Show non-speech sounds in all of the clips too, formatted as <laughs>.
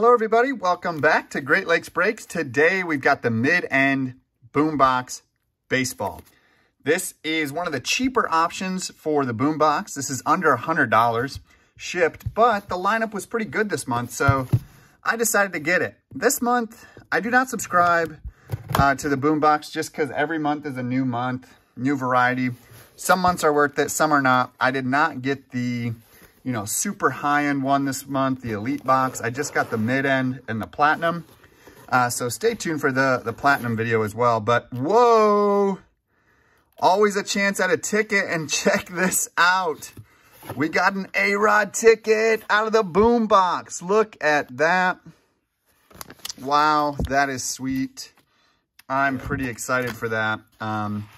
Hello, everybody. Welcome back to Great Lakes Breaks. Today, we've got the mid-end boombox baseball. This is one of the cheaper options for the boombox. This is under $100 shipped, but the lineup was pretty good this month, so I decided to get it. This month, I do not subscribe uh, to the boombox just because every month is a new month, new variety. Some months are worth it, some are not. I did not get the you know, super high-end one this month, the Elite box. I just got the mid-end and the Platinum. Uh, so stay tuned for the, the Platinum video as well. But whoa, always a chance at a ticket and <laughs> check this out. We got an A-Rod ticket out of the boom box. Look at that. Wow, that is sweet. I'm pretty excited for that. Um,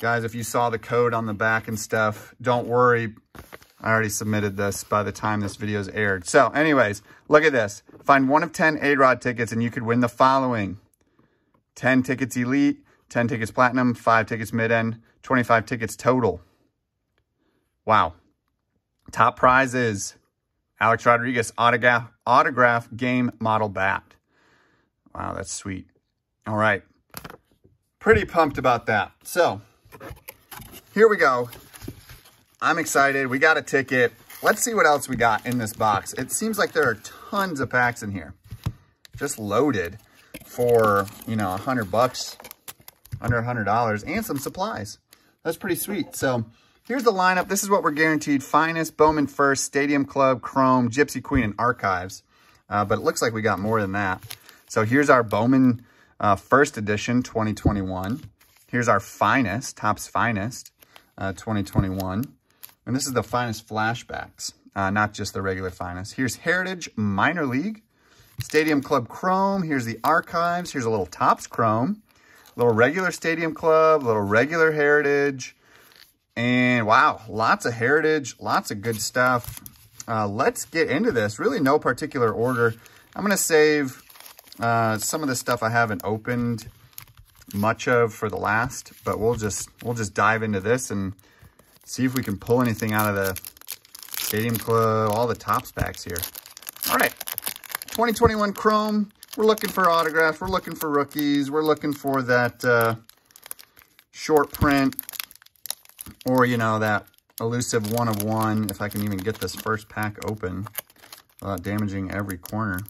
guys, if you saw the code on the back and stuff, don't worry. I already submitted this by the time this video is aired. So anyways, look at this. Find one of 10 A-Rod tickets and you could win the following. 10 tickets Elite, 10 tickets Platinum, 5 tickets Mid-End, 25 tickets total. Wow. Top prize is Alex Rodriguez autograph, autograph game model bat. Wow, that's sweet. All right. Pretty pumped about that. So, here we go. I'm excited. We got a ticket. Let's see what else we got in this box. It seems like there are tons of packs in here. Just loaded for, you know, a hundred bucks, under a hundred dollars, and some supplies. That's pretty sweet. So here's the lineup. This is what we're guaranteed. Finest, Bowman First, Stadium Club, Chrome, Gypsy Queen, and Archives. Uh, but it looks like we got more than that. So here's our Bowman uh, First Edition 2021. Here's our Finest, Topps Finest uh, 2021. And this is the finest flashbacks, uh, not just the regular finest. Here's Heritage Minor League, Stadium Club Chrome. Here's the archives. Here's a little Topps Chrome, little regular Stadium Club, little regular Heritage. And wow, lots of Heritage, lots of good stuff. Uh, let's get into this. Really no particular order. I'm going to save uh, some of the stuff I haven't opened much of for the last, but we'll just we'll just dive into this and see if we can pull anything out of the Stadium Club, all the Topps packs here. All right, 2021 Chrome. We're looking for autographs. We're looking for rookies. We're looking for that uh, short print or, you know, that elusive one of one, if I can even get this first pack open without damaging every corner.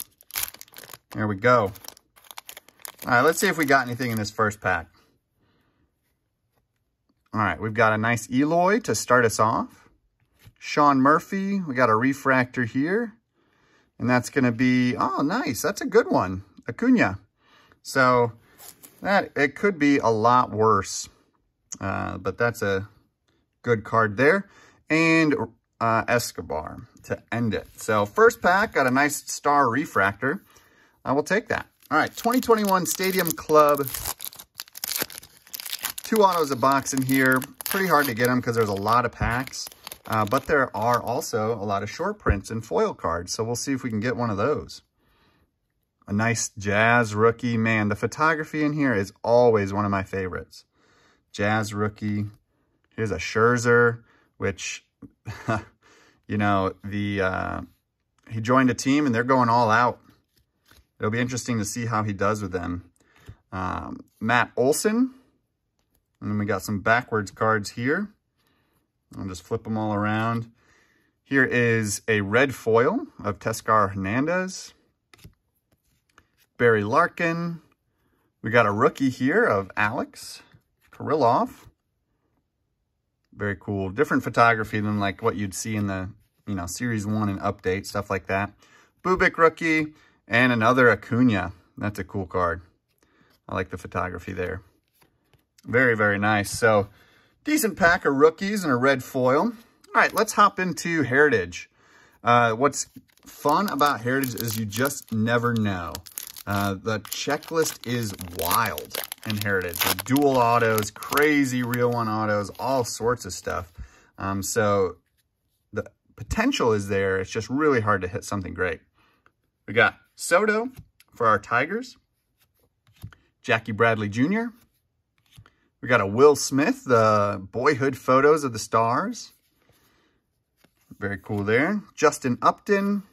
There we go. All right, let's see if we got anything in this first pack. All right, we've got a nice Eloy to start us off. Sean Murphy, we got a refractor here. And that's going to be, oh, nice. That's a good one. Acuna. So that it could be a lot worse. Uh, but that's a good card there. And uh, Escobar to end it. So first pack, got a nice star refractor. I will take that. All right, 2021 Stadium Club Two autos a box in here. Pretty hard to get them because there's a lot of packs. Uh, but there are also a lot of short prints and foil cards. So we'll see if we can get one of those. A nice Jazz rookie. Man, the photography in here is always one of my favorites. Jazz rookie. Here's a Scherzer, which, <laughs> you know, the uh, he joined a team and they're going all out. It'll be interesting to see how he does with them. Um, Matt Olson, and then we got some backwards cards here. I'll just flip them all around. Here is a red foil of Teoscar Hernandez. Barry Larkin. We got a rookie here of Alex Kirilloff. Very cool. Different photography than like what you'd see in the, you know, Series 1 and update, stuff like that. Bubic rookie and another Acuna. That's a cool card. I like the photography there. Very, very nice. So decent pack of rookies and a red foil. All right, let's hop into Heritage. Uh, what's fun about Heritage is you just never know. Uh, the checklist is wild in Heritage. The dual autos, crazy real one autos, all sorts of stuff. Um, so the potential is there. It's just really hard to hit something great. We got Soto for our Tigers. Jackie Bradley Jr. We got a Will Smith, the boyhood photos of the stars. Very cool there. Justin Upton.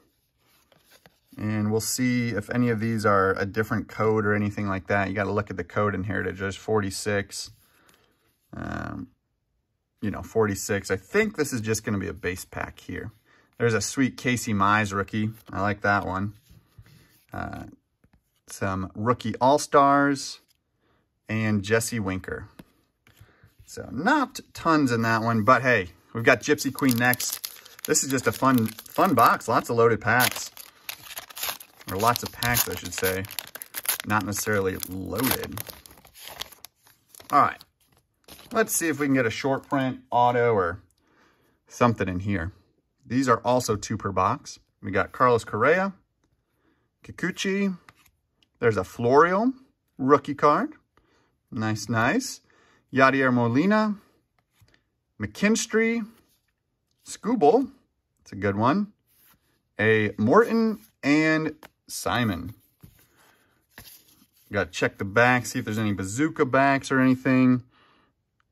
And we'll see if any of these are a different code or anything like that. You got to look at the code in Heritage. There's 46, um, you know, 46. I think this is just going to be a base pack here. There's a sweet Casey Mize rookie. I like that one. Uh, some rookie All-Stars and Jesse Winker. So not tons in that one, but hey, we've got Gypsy Queen next. This is just a fun, fun box. Lots of loaded packs. Or lots of packs, I should say. Not necessarily loaded. All right. Let's see if we can get a short print, auto, or something in here. These are also two per box. We got Carlos Correa, Kikuchi. There's a Florial rookie card. Nice, nice. Yadier Molina, McKinstry, Skubal. It's a good one. A Morton and Simon. Got to check the back, see if there's any bazooka backs or anything.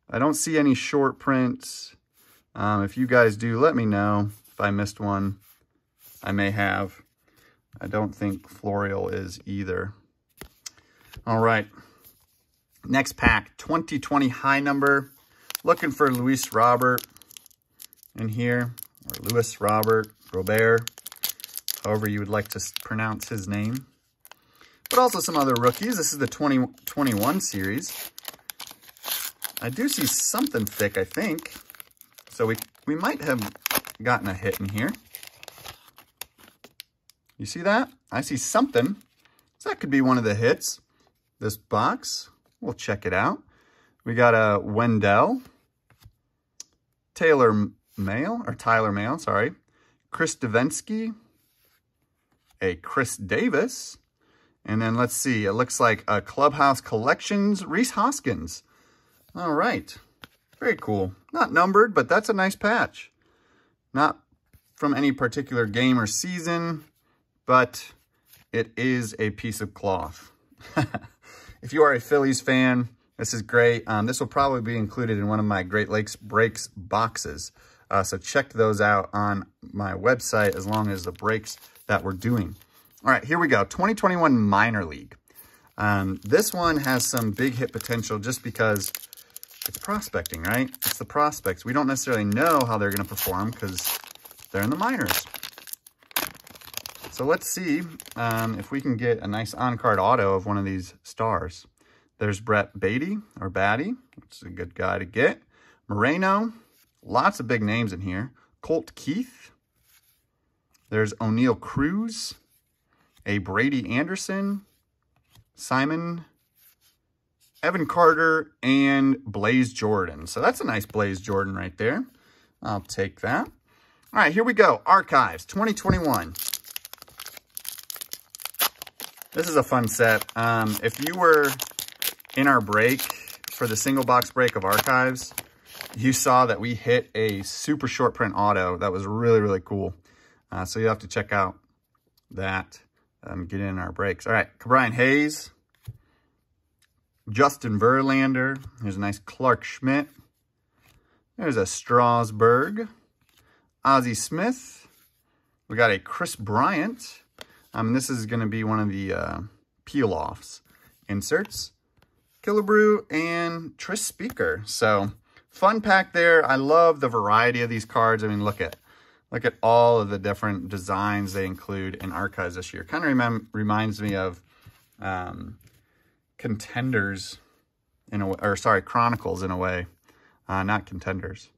I don't see any short prints. Um, if you guys do, let me know if I missed one. I may have. I don't think Florial is either. All right. Next pack, 2020 high number. Looking for Luis Robert in here, or Louis Robert, Robert, however you would like to pronounce his name. But also some other rookies. This is the 2021 series. I do see something thick, I think. So we, we might have gotten a hit in here. You see that? I see something. So that could be one of the hits. This box. We'll check it out. We got a Wendell, Taylor Mail, or Tyler Mail, sorry, Chris Devenski, a Chris Davis, and then let's see, it looks like a Clubhouse Collections Rhys Hoskins. All right, very cool. Not numbered, but that's a nice patch. Not from any particular game or season, but it is a piece of cloth. <laughs> If you are a Phillies fan, this is great. Um, this will probably be included in one of my Great Lakes Breaks boxes. Uh, so check those out on my website as long as the breaks that we're doing. All right, here we go. 2021 Minor League. Um, this one has some big hit potential just because it's prospecting, right? It's the prospects. We don't necessarily know how they're going to perform because they're in the minors. So let's see um, if we can get a nice on-card auto of one of these stars. There's Brett Beatty, or Baty, which is a good guy to get. Moreno, lots of big names in here. Colt Keith. There's Oneil Cruz, a Brady Anderson, Simon, Evan Carter, and Blaze Jordan. So that's a nice Blaze Jordan right there. I'll take that. All right, here we go. Archives 2021. This is a fun set. Um, if you were in our break for the single box break of archives, you saw that we hit a super short print auto that was really, really cool. Uh, so you have to check out that, um, get in our breaks. All right, Brian Hayes, Justin Verlander. There's a nice Clark Schmidt. There's a Strasburg, Ozzie Smith. We got a Kris Bryant. Um, this is going to be one of the uh, peel-offs inserts. Killebrew and Tris Speaker. So fun pack there. I love the variety of these cards. I mean, look at look at all of the different designs they include in archives this year. Kind of reminds me of um, contenders in a or sorry, chronicles in a way, uh, not contenders.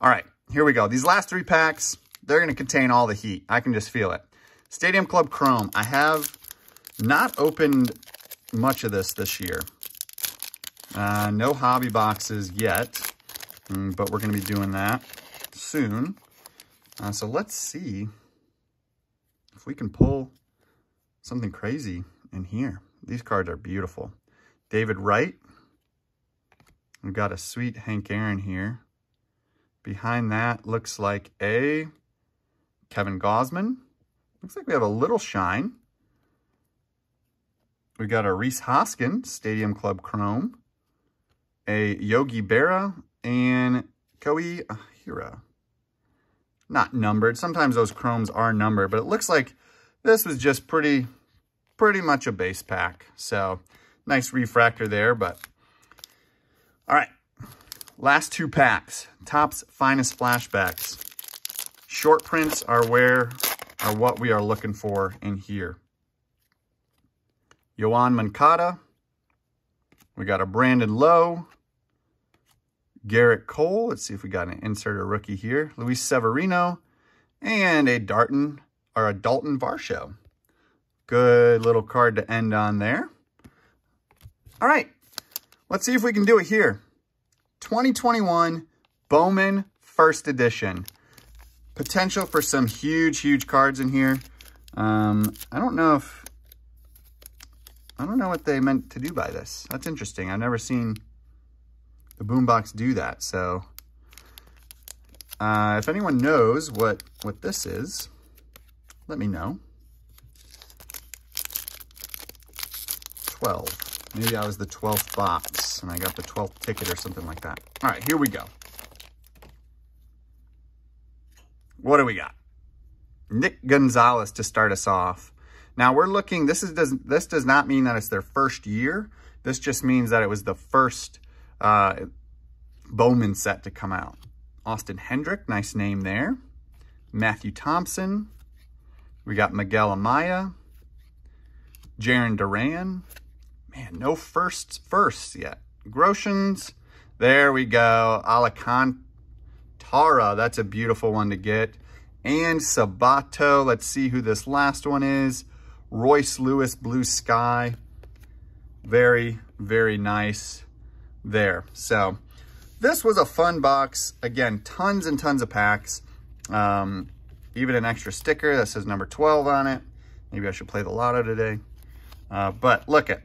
All right, here we go. These last three packs, they're going to contain all the heat. I can just feel it. Stadium Club Chrome. I have not opened much of this this year. Uh, no hobby boxes yet, mm, but we're going to be doing that soon. Uh, so let's see if we can pull something crazy in here. These cards are beautiful. David Wright. We've got a sweet Hank Aaron here. Behind that looks like a Kevin Gausman. Looks like we have a little shine. We got a Rhys Hoskin Stadium Club Chrome, a Yogi Berra, and Kohei Hira. Not numbered. Sometimes those chromes are numbered, but it looks like this was just pretty, pretty much a base pack. So nice refractor there, but all right. Last two packs, Topps Finest Flashbacks. Short prints are where, are what we are looking for in here. Yoan Moncada. We got a Brandon Lowe. Gerrit Cole. Let's see if we got an insert a rookie here. Luis Severino. And a Darton or a Daulton Varsho. Good little card to end on there. All right. Let's see if we can do it here. 2021 Bowman First Edition. Potential for some huge, huge cards in here. Um, I don't know if... I don't know what they meant to do by this. That's interesting. I've never seen the boombox do that. So uh, if anyone knows what, what this is, let me know. 12. Maybe I was the 12th box and I got the 12th ticket or something like that. All right, here we go. What do we got? Nick Gonzalez to start us off. Now we're looking, this is does this does not mean that it's their first year. This just means that it was the first uh, Bowman set to come out. Austin Hendrick, nice name there. Matthew Thompson. We got Miguel Amaya. Jarren Duran. Man, no firsts firsts yet. Groshans. There we go. Alcantara. That's a beautiful one to get. And Sabato. Let's see who this last one is. Royce Lewis, Blue Sky. Very, very nice there. So this was a fun box. Again, tons and tons of packs. Um, even an extra sticker that says number 12 on it. Maybe I should play the lotto today. Uh, but look at,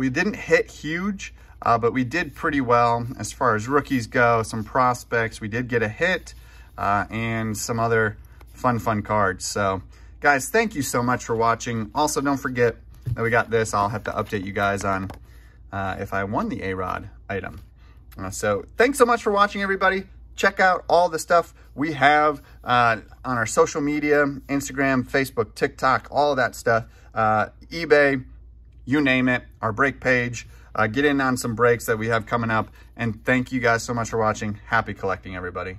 we didn't hit huge, uh, but we did pretty well as far as rookies go, some prospects. We did get a hit uh, and some other fun, fun cards. So guys, thank you so much for watching. Also, don't forget that we got this. I'll have to update you guys on uh, if I won the A-Rod item. Uh, so thanks so much for watching, everybody. Check out all the stuff we have uh, on our social media, Instagram, Facebook, TikTok, all that stuff, uh, eBay, you name it, our break page. Uh, get in on some breaks that we have coming up. And thank you guys so much for watching. Happy collecting, everybody.